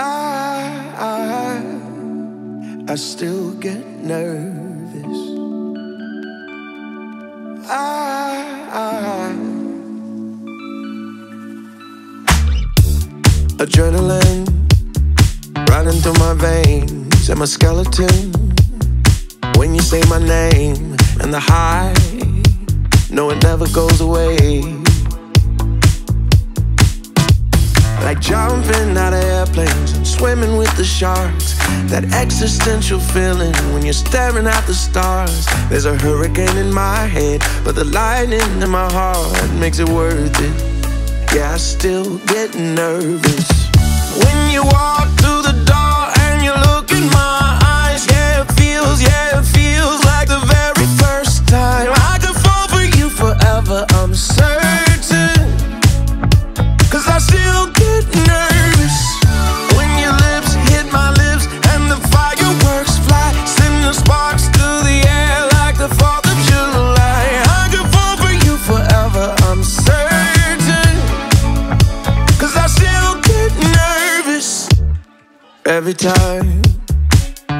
I, I, still get nervous. I, I, adrenaline running through my veins and my skeleton. When you say my name and the high, no, it never goes away. Like jumping out of airplanes and swimming with the sharks. That existential feeling when you're staring at the stars. There's a hurricane in my head, but the lightning in my heart makes it worth it. Yeah, I still get nervous. When you walk through the every time,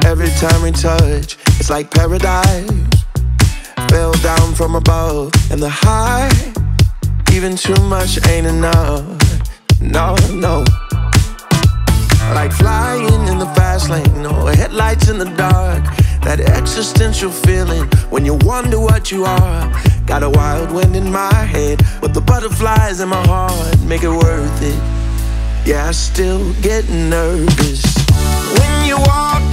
every time we touch. It's like paradise. Fell down from above, and the high, even too much ain't enough. No, no. Like flying in the fast lane, no headlights in the dark. That existential feeling when you wonder what you are. Got a wild wind in my head, but the butterflies in my heart make it worth it. Yeah, I still get nervous when you walk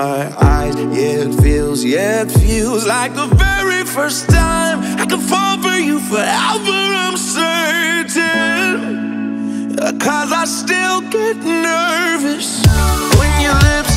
my eyes. Yeah, it feels, yeah, it feels like the very first time I could fall for you forever. I'm certain, uh, cause I still get nervous when your lips.